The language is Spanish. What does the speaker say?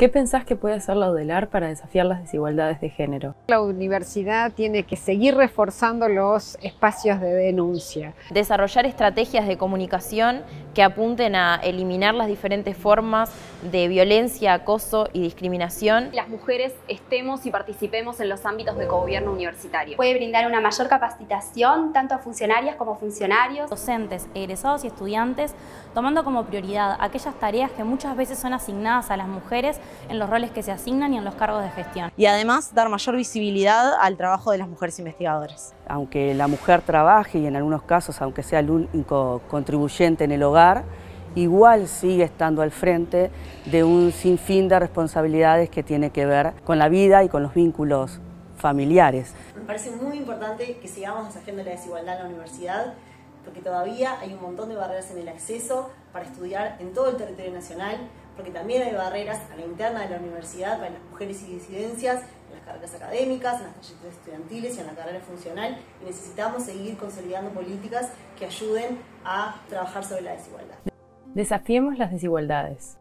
¿Qué pensás que puede hacer la UDELAR para desafiar las desigualdades de género? La universidad tiene que seguir reforzando los espacios de denuncia. Desarrollar estrategias de comunicación que apunten a eliminar las diferentes formas de violencia, acoso y discriminación. Las mujeres estemos y participemos en los ámbitos de gobierno universitario. Puede brindar una mayor capacitación tanto a funcionarias como funcionarios. Docentes, egresados y estudiantes, tomando como prioridad aquellas tareas que muchas veces son asignadas a las mujeres en los roles que se asignan y en los cargos de gestión. Y además dar mayor visibilidad al trabajo de las mujeres investigadoras. Aunque la mujer trabaje y en algunos casos, aunque sea el único contribuyente en el hogar, igual sigue estando al frente de un sinfín de responsabilidades que tiene que ver con la vida y con los vínculos familiares. Me parece muy importante que sigamos desafiando la desigualdad en la universidad, porque todavía hay un montón de barreras en el acceso para estudiar en todo el territorio nacional, porque también hay barreras a la interna de la universidad para las mujeres y disidencias, carreras académicas, en las trayectorias estudiantiles y en la carrera funcional, y necesitamos seguir consolidando políticas que ayuden a trabajar sobre la desigualdad. Desafiemos las desigualdades.